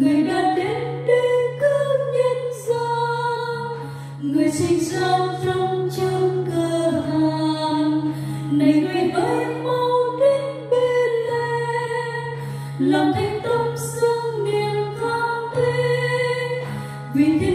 người đã đến để cứu nhân gian người sinh ra trong trong cơ hàn. Này người ơi, mau đến bên lên làm thánh tâm sương niềm thang thế. Vì thế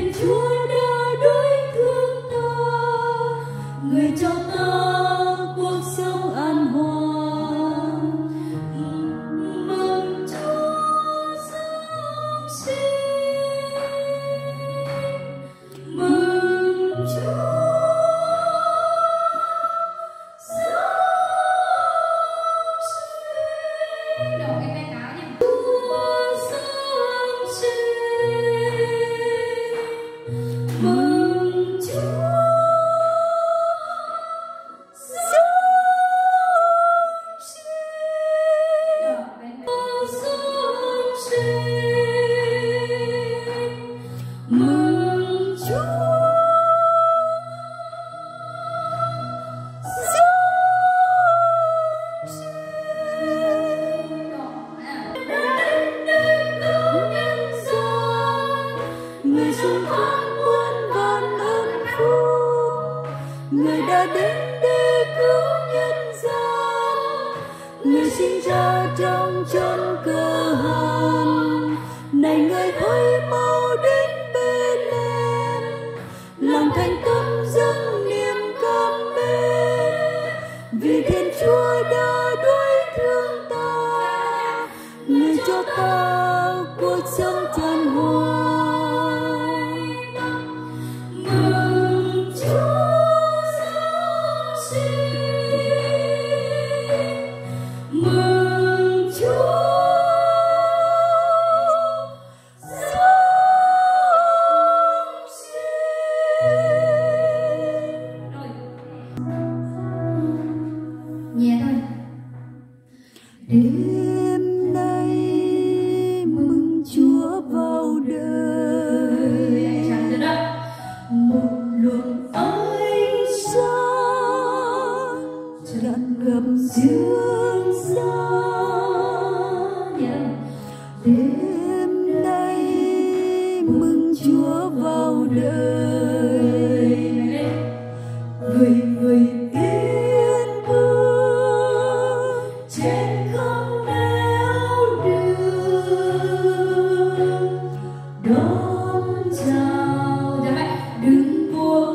Ooh. người đã đến để cứu nhân gian. Người sinh ra trong chân nhẹ thôi. Đêm nay mừng chúa vào đời. Một luồng ánh sáng tràn ngập dương gian. Đêm nay mừng chúa vào đời.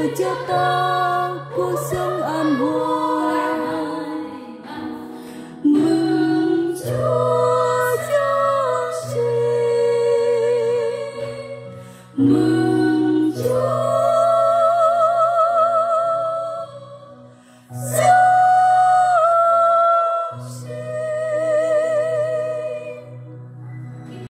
người chia ta cuộc sống an vui